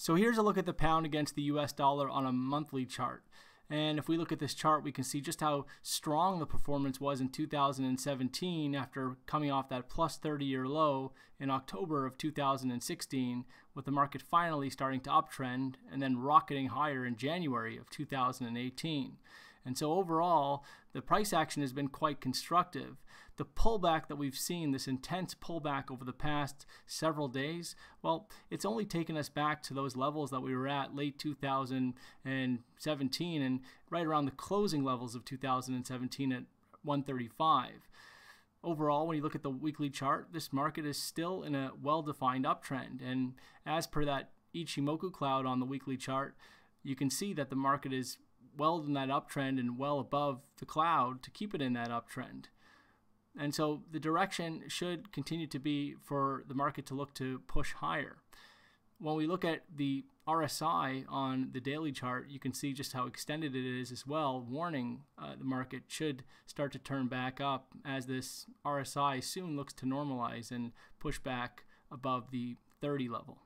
So here's a look at the pound against the US dollar on a monthly chart. And if we look at this chart, we can see just how strong the performance was in 2017 after coming off that plus 30 year low in October of 2016, with the market finally starting to uptrend and then rocketing higher in January of 2018. And so overall, the price action has been quite constructive. The pullback that we've seen, this intense pullback over the past several days, well, it's only taken us back to those levels that we were at late 2017 and right around the closing levels of 2017 at 135. Overall, when you look at the weekly chart, this market is still in a well defined uptrend. And as per that Ichimoku cloud on the weekly chart, you can see that the market is well in that uptrend and well above the cloud to keep it in that uptrend. And so the direction should continue to be for the market to look to push higher. When we look at the RSI on the daily chart, you can see just how extended it is as well, warning uh, the market should start to turn back up as this RSI soon looks to normalize and push back above the 30 level.